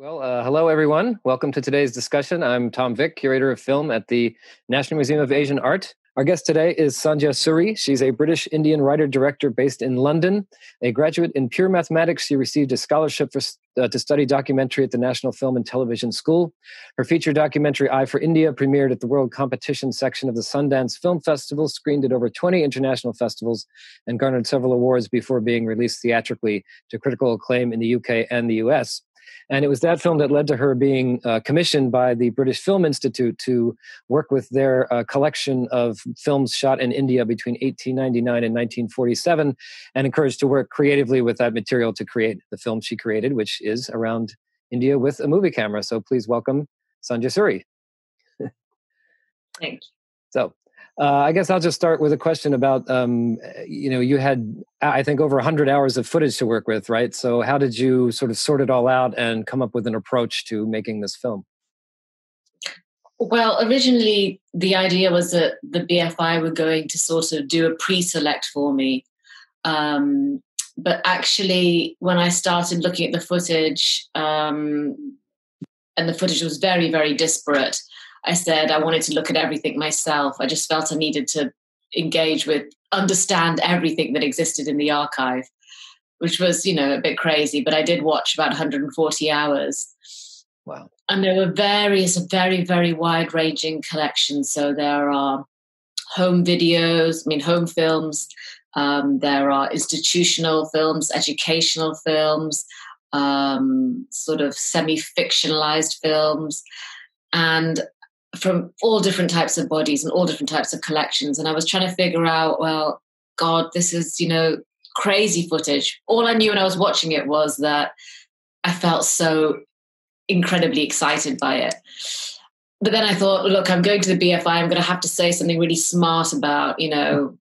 Well, uh, hello, everyone. Welcome to today's discussion. I'm Tom Vick, curator of film at the National Museum of Asian Art. Our guest today is Sandhya Suri. She's a British Indian writer director based in London. A graduate in pure mathematics, she received a scholarship for, uh, to study documentary at the National Film and Television School. Her feature documentary, I for India, premiered at the World Competition section of the Sundance Film Festival, screened at over 20 international festivals, and garnered several awards before being released theatrically to critical acclaim in the UK and the US. And it was that film that led to her being uh, commissioned by the British Film Institute to work with their uh, collection of films shot in India between 1899 and 1947, and encouraged to work creatively with that material to create the film she created, which is around India with a movie camera. So please welcome Sandhya Suri. Thank you. So, uh, I guess I'll just start with a question about, um, you know, you had, I think, over 100 hours of footage to work with, right? So, how did you sort of sort it all out and come up with an approach to making this film? Well, originally, the idea was that the BFI were going to sort of do a pre select for me. Um, but actually, when I started looking at the footage, um, and the footage was very, very disparate, I said I wanted to look at everything myself. I just felt I needed to engage with, understand everything that existed in the archive, which was, you know, a bit crazy, but I did watch about 140 hours. Wow. And there were various, very, very wide ranging collections. So there are home videos, I mean, home films, um, there are institutional films, educational films, um, sort of semi fictionalized films. And from all different types of bodies and all different types of collections. And I was trying to figure out, well, God, this is, you know, crazy footage. All I knew when I was watching it was that I felt so incredibly excited by it. But then I thought, look, I'm going to the BFI, I'm going to have to say something really smart about, you know,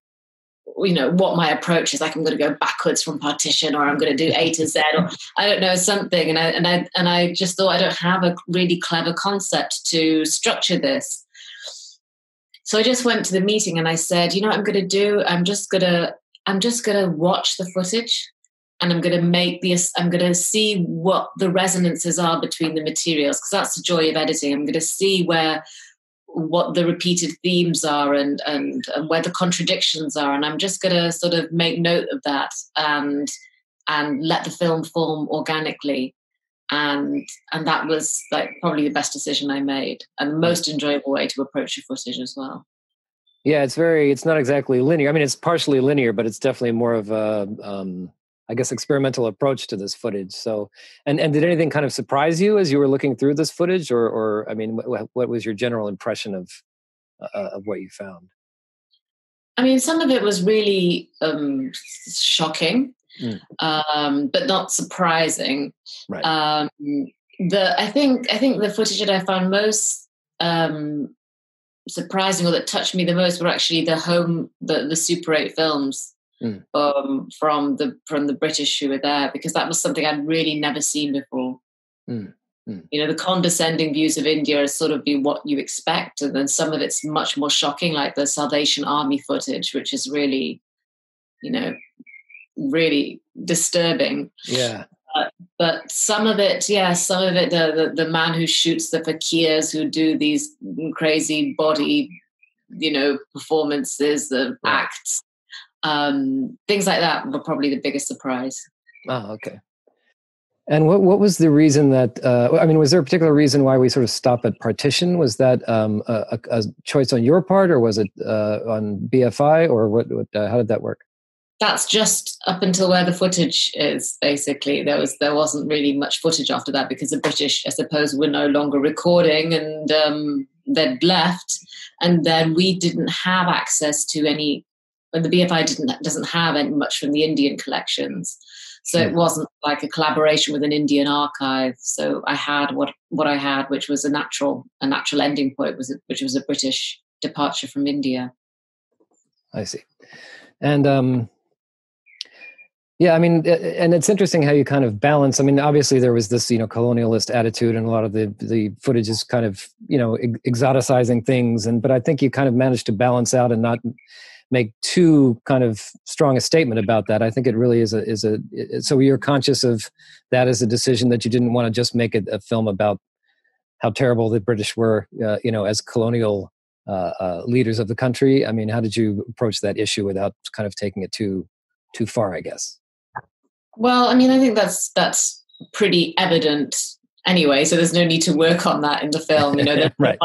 you know what my approach is like i'm going to go backwards from partition or i'm going to do a to z or i don't know something. And i and i and i just thought i don't have a really clever concept to structure this. So i just went to the meeting and i said you know what i'm going to do? I'm just going to i'm just going to watch the footage and i'm going to make this i'm going to see what the resonances are between the materials because that's the joy of editing. I'm going to see where what the repeated themes are and, and, and where the contradictions are. And i'm just going to sort of make note of that and and let the film form organically. And and that was like probably the best decision i made and the most enjoyable way to approach your footage as well. Yeah it's very it's not exactly linear. I mean it's partially linear but it's definitely more of a um I guess experimental approach to this footage. So, and and did anything kind of surprise you as you were looking through this footage, or or I mean, what, what was your general impression of uh, uh, of what you found? I mean, some of it was really um, shocking, mm. um, but not surprising. Right. Um, the I think I think the footage that I found most um, surprising or that touched me the most were actually the home the the Super Eight films mm. um, from the from the British who were there because that was something I'd really never seen before. Mm. Mm. You know, the condescending views of India is sort of be what you expect, and then some of it's much more shocking, like the Salvation Army footage, which is really, you know, really disturbing. Yeah. Uh, but some of it, yeah, some of it, the, the, the man who shoots the fakirs who do these crazy body, you know, performances, the acts, um, things like that were probably the biggest surprise. Oh, okay. And what what was the reason that uh, I mean, was there a particular reason why we sort of stop at partition? Was that um, a, a, choice on your part, or was it uh, on BFI, or what? what uh, how did that work? That's just up until where the footage is. Basically, there was there wasn't really much footage after that because the British, I suppose, were no longer recording and um, they'd left, and then we didn't have access to any when the BFI didn't doesn't have any much from the Indian collections. So it hmm. wasn't like a collaboration with an Indian archive. So I had what what I had, which was a natural a natural ending point, was which was a British departure from India. I see, and um, yeah, I mean, and it's interesting how you kind of balance. I mean, obviously there was this you know colonialist attitude, and a lot of the the footage is kind of you know exoticizing things, and but I think you kind of managed to balance out and not make too kind of strong a statement about that. I think it really is a is a. So you're conscious of that as a decision that you didn't want to just make a, a film about how terrible the British were, uh, you know, as colonial uh, uh, leaders of the country. I mean, how did you approach that issue without kind of taking it too too far? I guess. Well, I mean, I think that's that's pretty evident anyway, so there's no need to work on that in the film. You know, right.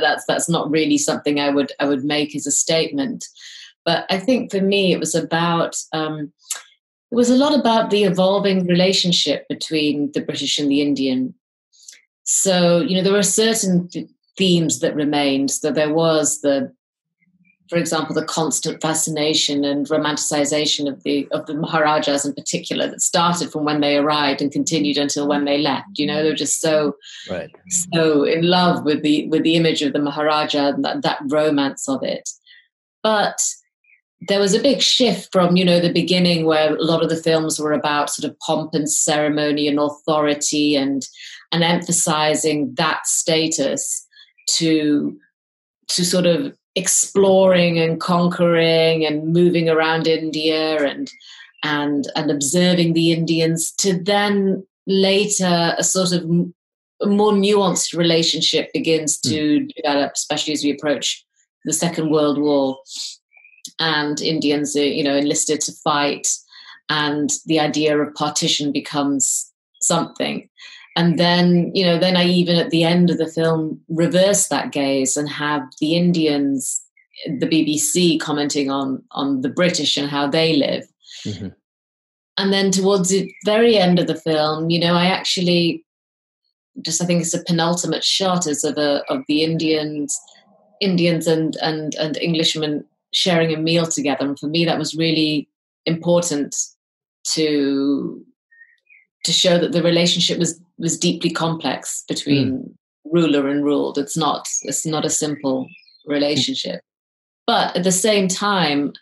that's that's not really something I would I would make as a statement. But I think for me, it was about um, it was a lot about the evolving relationship between the British and the Indian. So you know, there were certain th- themes that remained. So there was the for example, the constant fascination and romanticization of the of the Maharajas in particular that started from when they arrived and continued until when they left. You know, they're just so right. so in love with the with the image of the Maharaja and that, that romance of it. But there was a big shift from you know the beginning where a lot of the films were about sort of pomp and ceremony and authority and and emphasizing that status to to sort of exploring and conquering and moving around India and and and observing the Indians to then later a sort of a more nuanced relationship begins to mm. develop, especially as we approach the Second World War, and Indians are you know enlisted to fight, and the idea of partition becomes something and then you know then i even at the end of the film reverse that gaze and have the indians the bbc commenting on on the british and how they live. Mm-hmm. and then towards the very end of the film you know i actually just i think it's a penultimate shot as of a of the indians indians and and and englishmen sharing a meal together. And for me that was really important to to show that the relationship was was deeply complex between mm. ruler and ruled. It's not it's not a simple relationship. But at the same time,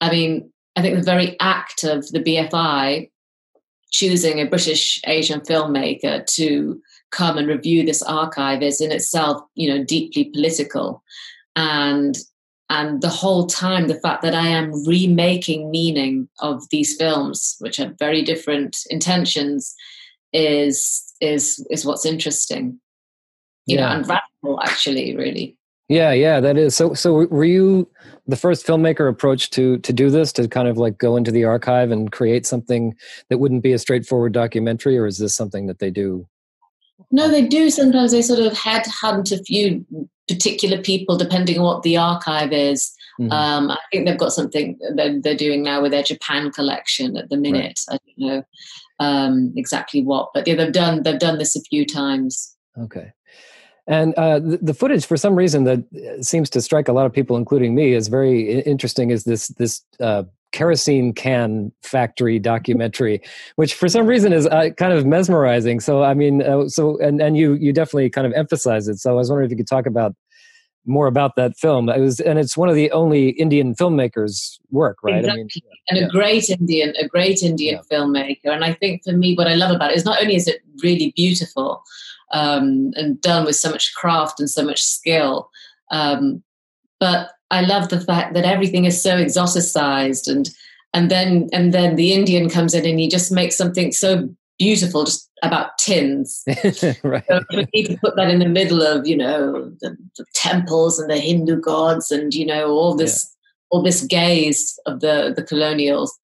I mean, I think the very act of the BFI choosing a British Asian filmmaker to come and review this archive is in itself, you know, deeply political. And and the whole time the fact that i am remaking meaning of these films which have very different intentions is is is what's interesting. You yeah. know and radical actually really. Yeah yeah that is. So so were you the first filmmaker approach to to do this to kind of like go into the archive and create something that wouldn't be a straightforward documentary or is this something that they do no, they do. Sometimes they sort of headhunt a few particular people depending on what the archive is. Mm-hmm. Um, I think they've got something that they're doing now with their Japan collection at the minute. Right. I don't know um, exactly what, but yeah, they've done they've done this a few times. Okay. And uh, the, the, footage, for some reason, that uh, seems to strike a lot of people, including me, is very interesting. Is this this uh, kerosene can factory documentary, which for some reason is uh, kind of mesmerizing. So I mean, uh, so and and you you definitely kind of emphasize it. So I was wondering if you could talk about more about that film. It was and it's one of the only Indian filmmakers' work, right? Exactly. I mean, and yeah. a great Indian, a great Indian yeah. filmmaker. And I think for me, what I love about it is not only is it really beautiful um, and done with so much craft and so much skill. Um, but I love the fact that everything is so exoticized and and then and then the Indian comes in and he just makes something so beautiful just about tins. right. So we need to put that in the middle of, you know, the, the temples and the Hindu gods and, you know, all this yeah. all this gaze of the the colonials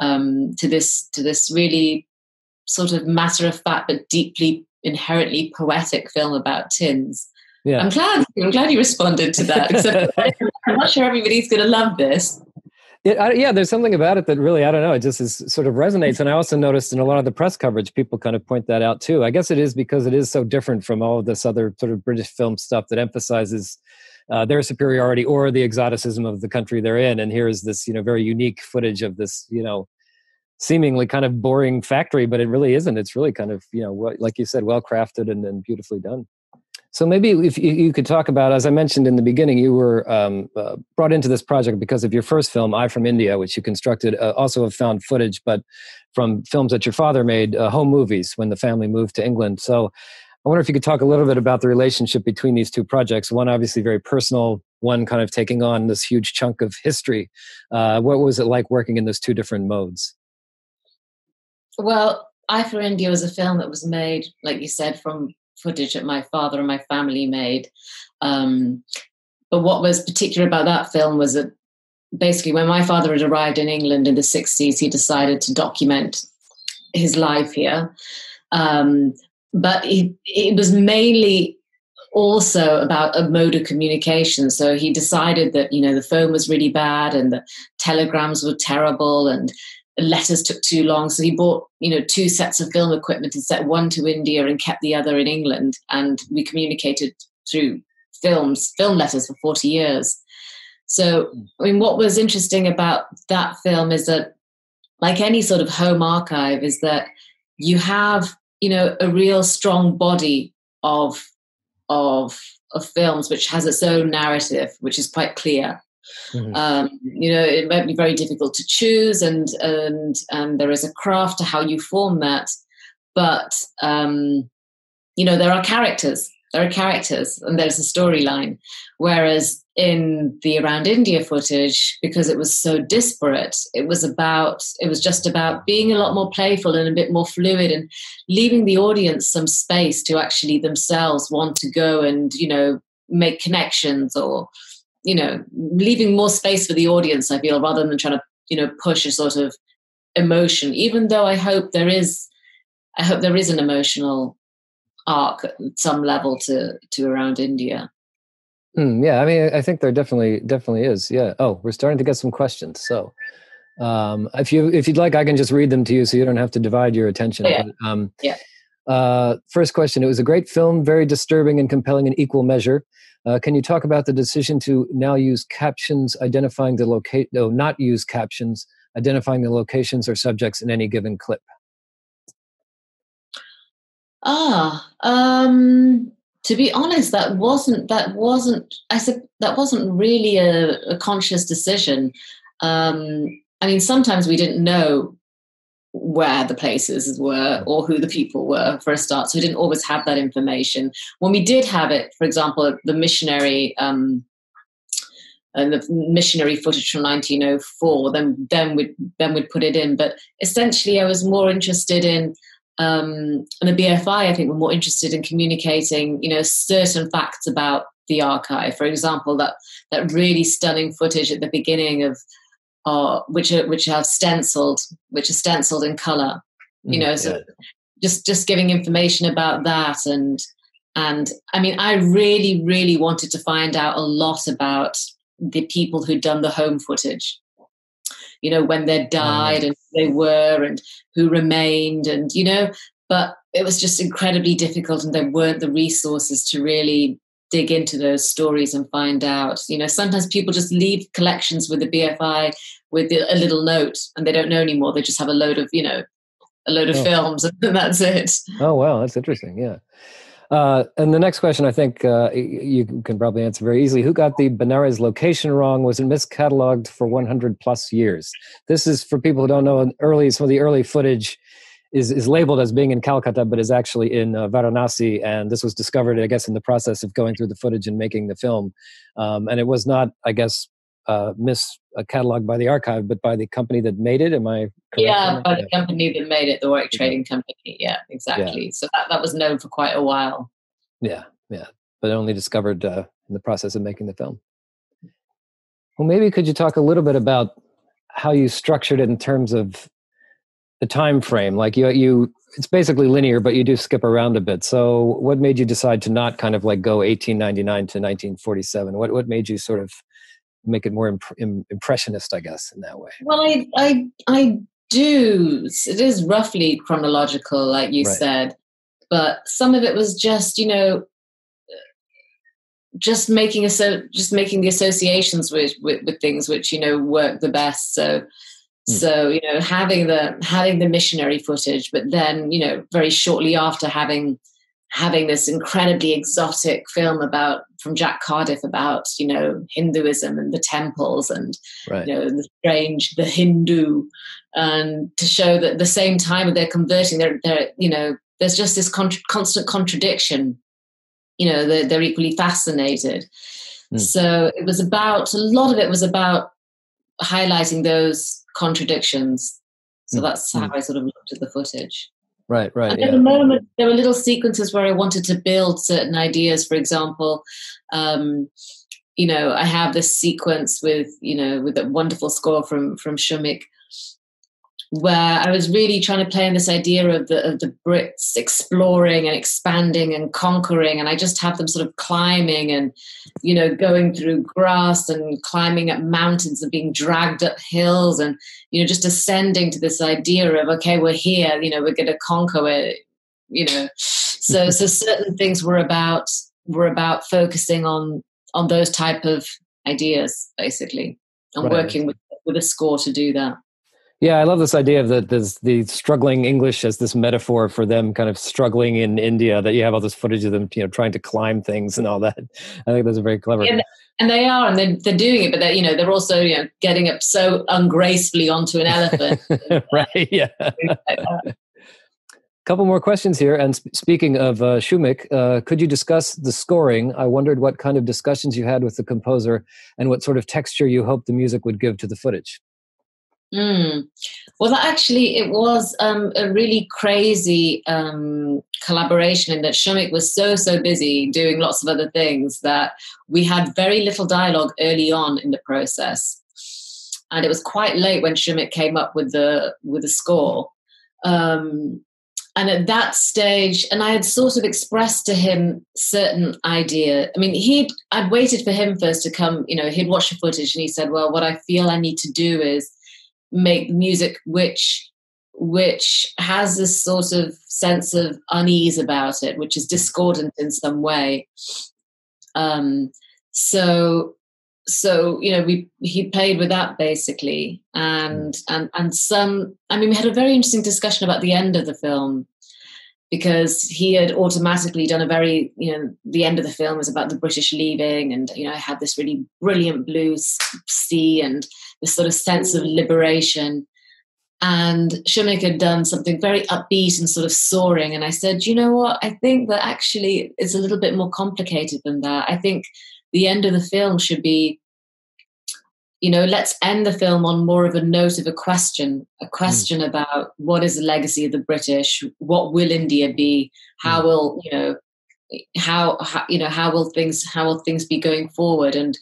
um, to this to this really sort of matter of fact but deeply inherently poetic film about tins. Yeah. I'm glad. I'm glad you responded to that. I'm not sure everybody's going to love this. Yeah, I, yeah, there's something about it that really, I don't know, it just is, sort of resonates. And I also noticed in a lot of the press coverage, people kind of point that out too. I guess it is because it is so different from all of this other sort of British film stuff that emphasizes uh, their superiority or the exoticism of the country they're in. And here is this, you know, very unique footage of this, you know, seemingly kind of boring factory, but it really isn't. It's really kind of, you know, like you said, well crafted and, and beautifully done. So maybe if you, could talk about, as I mentioned in the beginning, you were um, uh, brought into this project because of your first film, "I from India," which you constructed, uh, also have found footage, but from films that your father made, uh, home movies, when the family moved to England. So I wonder if you could talk a little bit about the relationship between these two projects. One obviously very personal, one kind of taking on this huge chunk of history. Uh, what was it like working in those two different modes? Well, I for India was a film that was made, like you said, from footage that my father and my family made. Um, but what was particular about that film was that basically when my father had arrived in England in the 60s, he decided to document his life here. Um, but it, it was mainly also about a mode of communication. So he decided that, you know, the phone was really bad and the telegrams were terrible and letters took too long. So he bought, you know, two sets of film equipment and sent one to India and kept the other in England. And we communicated through films, film letters for 40 years. So. I mean, what was interesting about that film is that, like any sort of home archive, is that you have, you know, a real strong body of of of films which has its own narrative, which is quite clear. Mm-hmm. Um, you know, it might be very difficult to choose, and and and there is a craft to how you form that. But um, you know, there are characters. There are characters, and there's a storyline. Whereas in the around India footage, because it was so disparate, it was about it was just about being a lot more playful and a bit more fluid, and leaving the audience some space to actually themselves want to go and you know make connections or you know, leaving more space for the audience, I feel, rather than trying to, you know, push a sort of emotion, even though I hope there is, I hope there is an emotional arc at some level to, to around India. Mm, yeah, I mean, I think there definitely, definitely is. Yeah. Oh, we're starting to get some questions. So, um, if you, if you'd like, I can just read them to you, so you don't have to divide your attention. Yeah. But, um, yeah. Uh, first question: It was a great film, very disturbing and compelling in equal measure. Uh, can you talk about the decision to now use captions identifying the locate, no, not use captions identifying the locations or subjects in any given clip? Ah, um, to be honest, that wasn't that wasn't I said that wasn't really a, a conscious decision. Um, I mean, sometimes we didn't know where the places were or who the people were for a start. So we didn't always have that information. When we did have it, for example, the missionary um, and the missionary footage from 1904, then then we'd then we'd put it in. But essentially, I was more interested in. Um, and the BFI, I think, were more interested in communicating, you know, certain facts about the archive. For example, that that really stunning footage at the beginning of are which are which are stenciled, which are stenciled in color. You mm, know, so yeah. just just giving information about that and and I mean, I really, really wanted to find out a lot about the people who'd done the home footage. You know, when they died and they were and who remained and you know, but it was just incredibly difficult and there weren't the resources to really dig into those stories and find out. You know, sometimes people just leave collections with the BFI with a little note and they don't know anymore. They just have a load of, you know, a load of oh. films and that's it. Oh, wow. That's interesting. Yeah. Uh, and the next question, I think uh, you can probably answer very easily. Who got the Benares location wrong? Was it miscatalogued for 100 plus years? This is for people who don't know. Early, some of the early footage is, is labeled as being in Calcutta, but is actually in uh, Varanasi. And this was discovered, I guess, in the process of going through the footage and making the film. Um, and it was not, I guess, uh, mis uh, cataloged by the archive, but by the company that made it. Am I correct? Yeah, by the company that made it, the Warwick Trading Company. Yeah, exactly. Yeah. So that, that was known for quite a while. Yeah, yeah, but only discovered uh, in the process of making the film. Well, maybe could you talk a little bit about how you structured it in terms of the time frame like you you it's basically linear but you do skip around a bit so what made you decide to not kind of like go 1899 to 1947 what what made you sort of make it more imp- impressionist i guess in that way well i i i do it is roughly chronological like you right. said but some of it was just you know just making a so just making the associations with, with, with things which you know work the best so. So you know, having the having the missionary footage, but then you know, very shortly after having having this incredibly exotic film about from Jack Cardiff about you know Hinduism and the temples and right. you know the strange the Hindu, and to show that at the same time they're converting, they're they're you know there's just this con- constant contradiction. You know, they're, they're equally fascinated. Mm. So it was about a lot of it was about highlighting those contradictions. So mm. that's how mm. I sort of looked at the footage. Right, right. Yeah. at the moment, there were little sequences where I wanted to build certain ideas. For example, um, you know, I have this sequence with you know with a wonderful score from from Soumik where I was really trying to play in this idea of the of the Brits exploring and expanding and conquering, and I just have them sort of climbing and you know going through grass and climbing up mountains and being dragged up hills and you know just ascending to this idea of okay we're here you know we're going to conquer it you know so so certain things were about were about focusing on on those type of ideas basically and right. working with with a score to do that yeah, I love this idea of the, this, the struggling English as this metaphor for them kind of struggling in India. That you have all this footage of them, you know, trying to climb things and all that. I think that's a very clever. Yeah, and they are, and they're, they're doing it, but they're, you know, they're also you know getting up so ungracefully onto an elephant. right? Yeah. A couple more questions here. And sp- speaking of uh, Soumik, uh, could you discuss the scoring? I wondered what kind of discussions you had with the composer and what sort of texture you hoped the music would give to the footage. Mm. Well, actually, it was um, a really crazy um, collaboration in that Soumik was so, so busy doing lots of other things that we had very little dialogue early on in the process. And it was quite late when Soumik came up with the with the score. Um, and at that stage, and I had sort of expressed to him certain idea. I mean, he'd I'd waited for him first to come. You know, he'd watched the footage and he said, "Well, what I feel I need to do is." Make music which which has this sort of sense of unease about it, which is discordant in some way. Um, so so you know we he played with that basically and and and some i mean we had a very interesting discussion about the end of the film because he had automatically done a very you know the end of the film was about the british leaving and you know i had this really brilliant blue sea and this sort of sense of liberation. And Soumik had done something very upbeat and sort of soaring. And I said, you know what? I think that actually it's a little bit more complicated than that. I think the end of the film should be, you know, let's end the film on more of a note of a question, a question mm. about what is the legacy of the British? What will India be? How mm. will, you know, how, how you know how will things how will things be going forward and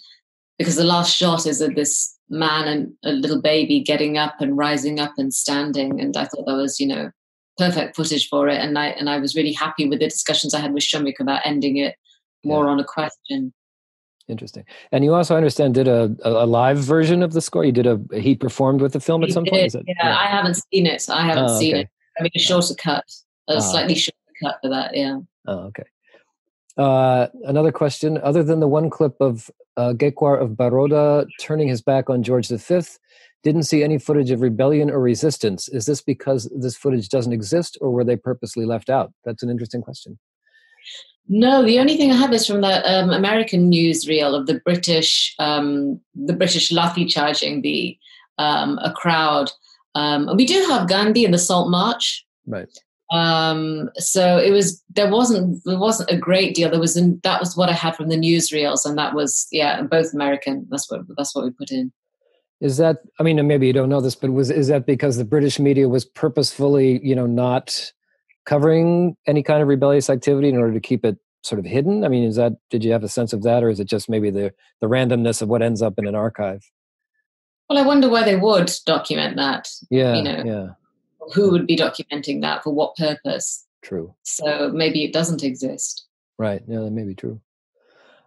because the last shot is of this man and a little baby getting up and rising up and standing. And i thought that was you know perfect footage for it. And i and i was really happy with the discussions i had with Soumik about ending it more yeah. on a question. Interesting. And you also I understand did a, a live version of the score? You did a he performed with the film at some did, point it, yeah, yeah, i haven't seen it. I haven't oh, seen okay. it. I mean a shorter cut a oh, slightly okay. shorter cut for that yeah. Oh okay. Uh, another question. Other than the one clip of uh, Gaekwar of Baroda turning his back on George V. Didn't see any footage of rebellion or resistance. Is this because this footage doesn't exist, or were they purposely left out? That's an interesting question. No, the only thing I have is from the um, American newsreel of the British, um, the British lathi charging the um, a crowd. Um, and we do have Gandhi in the Salt March, right? Um, so it was there wasn't there wasn't a great deal. There was an, that was what I had from the newsreels, and that was yeah, both American. That's what that's what we put in. Is that I mean maybe you don't know this, but was is that because the British media was purposefully you know not covering any kind of rebellious activity in order to keep it sort of hidden? I mean, is that did you have a sense of that, or is it just maybe the the randomness of what ends up in an archive? Well, I wonder why they would document that. Yeah, you know. yeah who would be documenting that for what purpose? True. So maybe it doesn't exist. Right. Yeah, that may be true.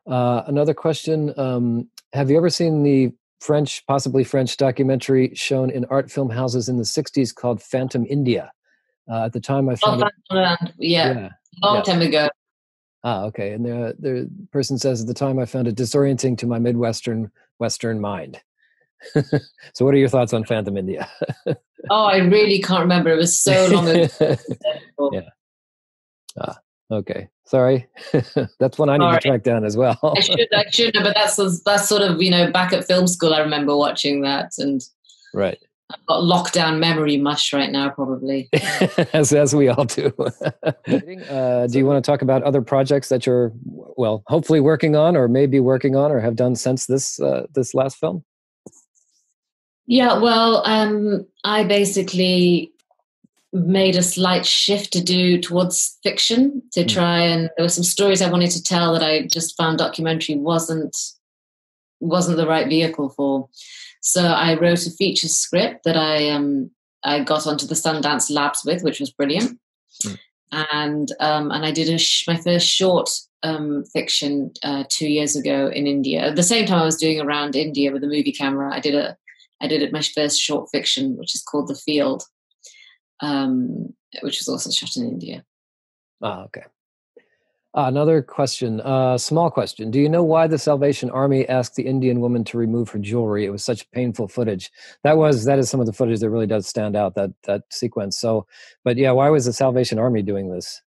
Uh, another question: um, Have you ever seen the French, possibly French, documentary shown in art film houses in the '60s called Phantom India? Uh, at the time, I found oh, it, yeah, yeah, long yeah. time ago. Ah, okay. And the the person says at the time I found it disorienting to my Midwestern Western mind. so, what are your thoughts on Phantom India? oh, I really can't remember. It was so long ago. yeah. Ah, okay. Sorry. that's one I need Sorry. to track down as well. I should, I should, but that's that's sort of you know back at film school. I remember watching that, and right. I've got lockdown memory mush right now, probably. as as we all do. uh, do you want to talk about other projects that you're well, hopefully working on, or maybe working on, or have done since this uh, this last film? Yeah, well, um, I basically made a slight shift to do towards fiction to hmm. try and there were some stories I wanted to tell that I just found documentary wasn't wasn't the right vehicle for. So I wrote a feature script that I um I got onto the Sundance Labs with, which was brilliant. Mm. And um, and I did a sh- my first short um, fiction uh, two years ago in India. At the same time, I was doing around India with a movie camera. I did a I did it my first short fiction, which is called The Field, um, which was also shot in India. Ah, okay. Uh, another question, uh, small question. Do you know why the Salvation Army asked the Indian woman to remove her jewelry? It was such painful footage. That was that is some of the footage that really does stand out. That that sequence. So, but yeah, why was the Salvation Army doing this?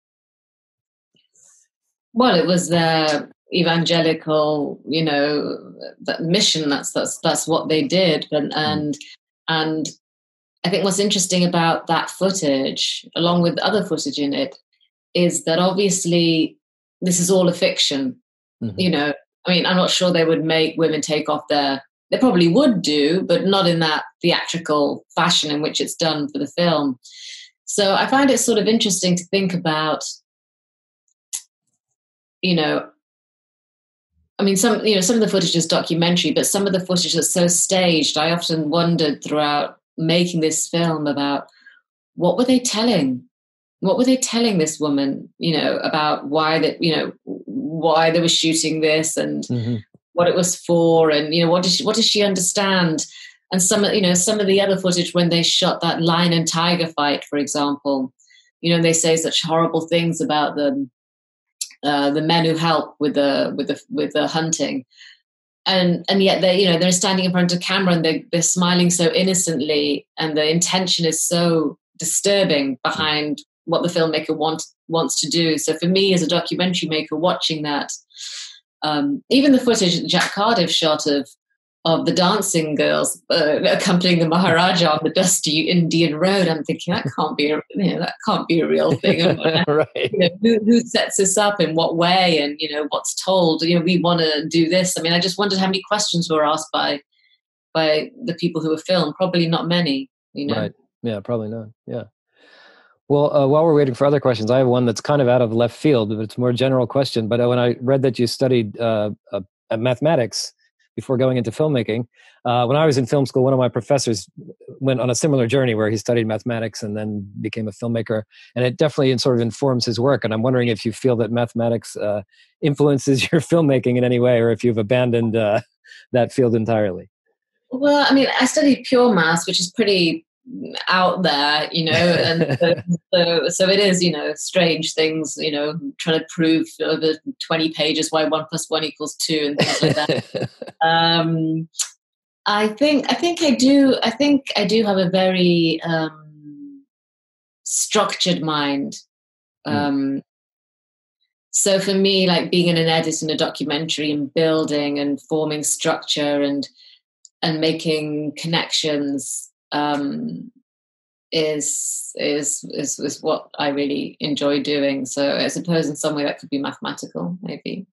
Well, it was the evangelical, you know, that mission. That's that's that's what they did. And hmm. and and I think what's interesting about that footage, along with other footage in it, is that obviously this is all a fiction. Mm-hmm. You know, I mean, I'm not sure they would make women take off their. They probably would do, but not in that theatrical fashion in which it's done for the film. So I find it sort of interesting to think about. You know, I mean, some you know some of the footage is documentary, but some of the footage is so staged. I often wondered throughout making this film about what were they telling what were they telling this woman you know about why that you know why they were shooting this and mm-hmm. what it was for and you know what does she what does she understand and some you know some of the other footage when they shot that lion and tiger fight for example you know they say such horrible things about them uh, the men who help with the with the with the hunting and and yet they you know they're standing in front of camera and they they're smiling so innocently and the intention is so disturbing behind what the filmmaker want, wants to do. So for me as a documentary maker, watching that, um, even the footage that Jack Cardiff shot of of the dancing girls uh, accompanying the Maharaja on the dusty Indian road, I'm thinking that can't be a, you know, that can't be a real thing. right. You know, who, who sets this up in what way, and you know what's told. You know, we want to do this. I mean, I just wondered how many questions were asked by by the people who were filmed. Probably not many. You know. Right. Yeah. Probably not. Yeah. Well, uh, while we're waiting for other questions, I have one that's kind of out of left field, but it's a more general question. But uh, when I read that you studied uh, uh, mathematics before going into filmmaking, uh, when I was in film school, one of my professors went on a similar journey where he studied mathematics and then became a filmmaker, and it definitely sort of informs his work. And I'm wondering if you feel that mathematics uh, influences your filmmaking in any way, or if you've abandoned that field entirely. Well, I mean, I studied pure maths, which is pretty out there, you know, and so, so, so it is, you know, strange things, you know, trying to prove over 20 pages why one plus one equals two and things like that. um, I think, I think I do, I think I do have a very um, structured mind. Hmm. Um, mm. So for me, like being in an edit in a documentary and building and forming structure and and making connections um, is, is is is what I really enjoy doing. So I suppose in some way that could be mathematical, maybe.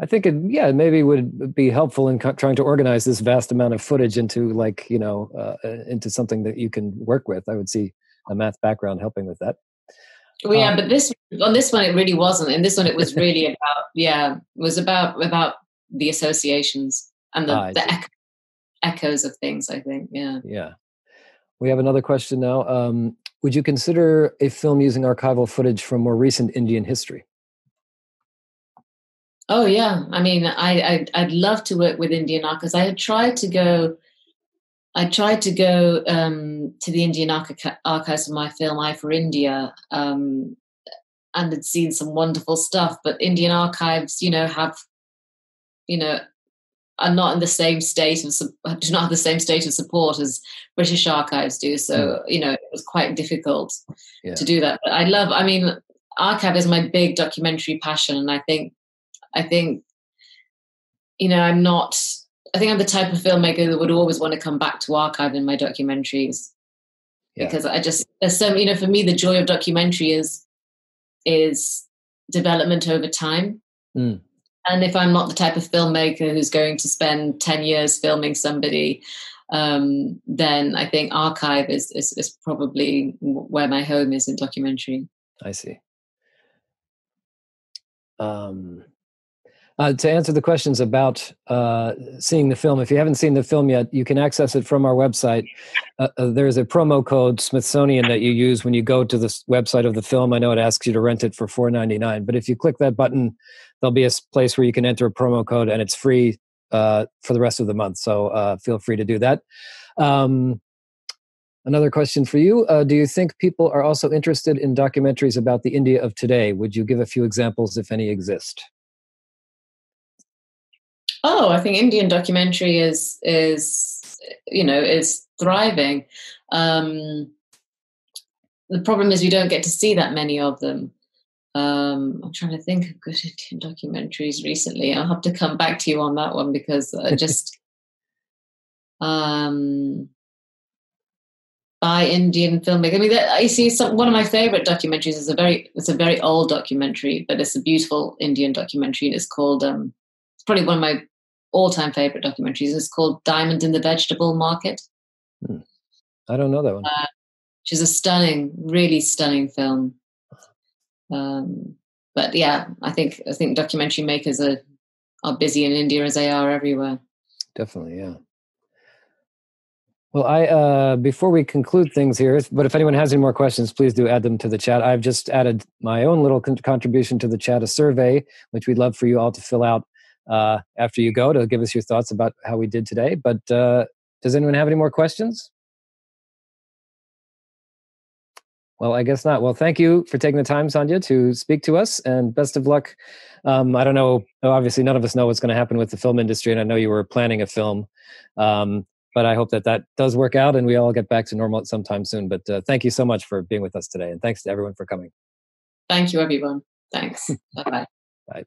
I think it, yeah, maybe would be helpful in co- trying to organize this vast amount of footage into like you know uh, uh, into something that you can work with. I would see a math background helping with that. Well, yeah, um, but this on this one it really wasn't. In this one, it was really about yeah, it was about about the associations and the, ah, the echoes of things i think yeah. Yeah. We have another question now um, would you consider a film using archival footage from more recent indian history? Oh yeah. I mean i i'd, I'd love to work with indian archives i had tried to go I tried to go um, to the Indian archives of my film I for India, um, and had seen some wonderful stuff. But Indian archives, you know, have you know are not in the same state of do not have the same state of support as British archives do. So mm. you know it was quite difficult yeah. to do that. But I love. I mean, archive is my big documentary passion, and I think I think you know I'm not I think I'm the type of filmmaker that would always want to come back to archive in my documentaries. Yeah. Because I just there's so you know for me the joy of documentary is is development over time. Mm. And if I'm not the type of filmmaker who's going to spend 10 years filming somebody, um, then I think archive is, is, is probably where my home is in documentary. I see. Um, uh, to answer the questions about uh, seeing the film, if you haven't seen the film yet, you can access it from our website. Uh, uh there's a promo code Smithsonian that you use when you go to the website of the film. I know it asks you to rent it for $4.99, but if you click that button, there'll be a place where you can enter a promo code, and it's free uh, for the rest of the month. So uh, feel free to do that. Um, Another question for you. Uh, do you think people are also interested in documentaries about the India of today? Would you give a few examples, if any exist? Oh, I think Indian documentary is is you know is thriving. Um, the problem is we don't get to see that many of them. Um, I'm trying to think of good Indian documentaries recently. I'll have to come back to you on that one because I just um, by Indian filmmaker. I mean, I see some, one of my favorite documentaries is a very it's a very old documentary, but it's a beautiful Indian documentary. It's called um, it's probably one of my all-time favorite documentaries. It's called Diamond in the Vegetable Market. Hmm. I don't know that one. Uh, which is a stunning, really stunning film. Um, but yeah, I think I think documentary makers are are busy in India as they are everywhere. Definitely, yeah. Well, I uh, before we conclude things here, but if anyone has any more questions, please do add them to the chat. I've just added my own little con- contribution to the chat, a survey, which we'd love for you all to fill out uh, after you go to give us your thoughts about how we did today. But uh, does anyone have any more questions? Well, I guess not. Well, thank you for taking the time, Sandhya, to speak to us, and best of luck. Um, I don't know. Obviously, none of us know what's going to happen with the film industry, and I know you were planning a film, um, but I hope that that does work out, and we all get back to normal at some time soon. But uh, thank you so much for being with us today, and thanks to everyone for coming. Thank you, everyone. Thanks. Bye-bye. Bye.